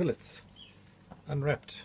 fillets unwrapped